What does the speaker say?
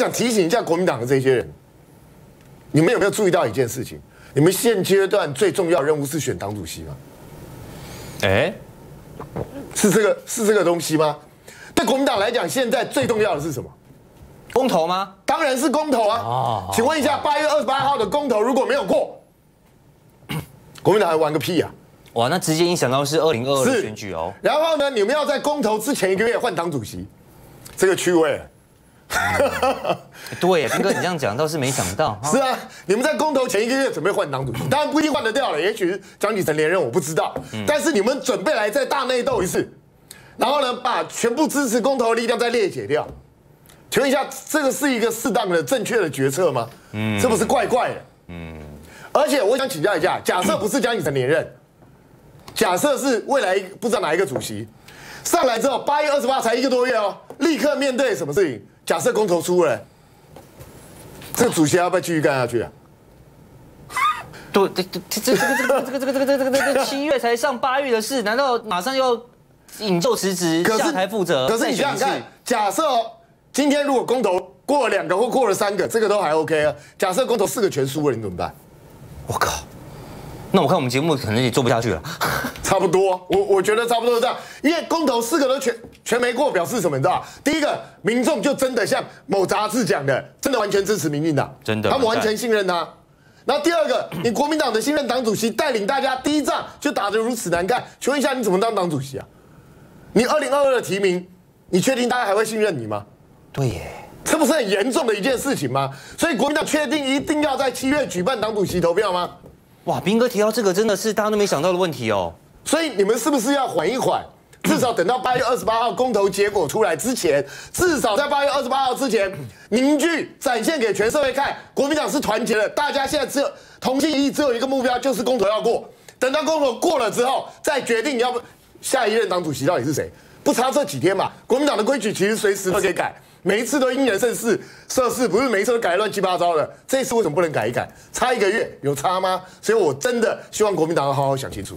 想提醒一下国民党的这些人，你们有没有注意到一件事情？你们现阶段最重要任务是选党主席吗？哎，是这个是这个东西吗？对国民党来讲，现在最重要的是什么？公投吗？当然是公投啊！请问一下，八月二十八号的公投如果没有过，国民党还玩个屁啊！哇，那直接影响到是二零二二选举哦。然后呢，你们要在公投之前一个月换党主席，这个趣味。对，斌哥，你这样讲倒是没想到。是啊，你们在公投前一个月准备换党主席，当然不一定换得掉了，也许张启成连任，我不知道。但是你们准备来再大内斗一次，然后呢，把全部支持公投的力量再裂解掉。请问一下，这个是一个适当的、正确的决策吗？嗯，这不是怪怪的。嗯，而且我想请教一下，假设不是江启臣连任，假设是未来不知道哪一个主席上来之后，八月二十八才一个多月哦，立刻面对什么事情？假设公投输了，这个主席要不要继续干下去啊？对，这这这这这个这个这个这个这个这个这个七月才上八月的事，难道马上要引咎辞职下台负责？可是你想想看，假设。今天如果公投过了两个或过了三个，这个都还 OK 啊。假设公投四个全输了，你怎么办？我靠！那我看我们节目可能也做不下去了。差不多，我我觉得差不多是这样。因为公投四个都全全没过，表示什么？你知道第一个，民众就真的像某杂志讲的，真的完全支持民进党，真的，他们完全信任他。然后第二个，你国民党的新任党主席带领大家第一仗就打得如此难看，请问一下，你怎么当党主席啊？你二零二二的提名，你确定大家还会信任你吗？对耶，这不是很严重的一件事情吗？所以国民党确定一定要在七月举办党主席投票吗？哇，斌哥提到这个真的是大家都没想到的问题哦。所以你们是不是要缓一缓？至少等到八月二十八号公投结果出来之前，至少在八月二十八号之前凝聚展现给全社会看，国民党是团结的。大家现在只有同心一意，只有一个目标，就是公投要过。等到公投过了之后，再决定你要不下一任党主席到底是谁，不差这几天嘛。国民党的规矩其实随时都可以改。每一次都因人设事，设事不是每一次都改乱七八糟的，这次为什么不能改一改？差一个月有差吗？所以我真的希望国民党要好好想清楚。